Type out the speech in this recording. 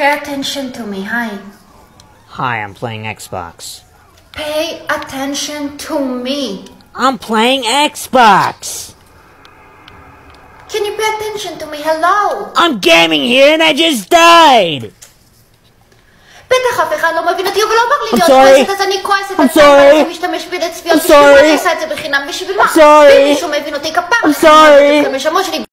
Pay attention to me, hi. Hi, I'm playing Xbox. Pay attention to me. I'm playing Xbox! Can you pay attention to me? Hello? I'm gaming here and I just died! I'm sorry. I'm sorry. I'm sorry. אני עושה sorry. I'm sorry.